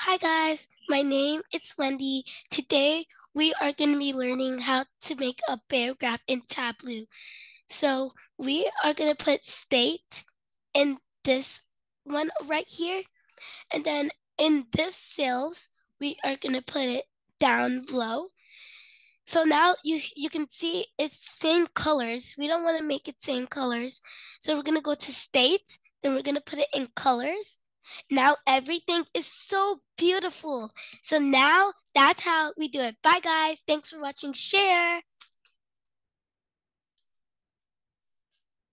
Hi guys, my name is Wendy. Today we are going to be learning how to make a bar graph in Tableau. So we are going to put state in this one right here. And then in this cells, we are going to put it down low. So now you, you can see it's same colors. We don't want to make it same colors. So we're going to go to state, then we're going to put it in colors. Now everything is so beautiful. So now that's how we do it. Bye guys. Thanks for watching. Share.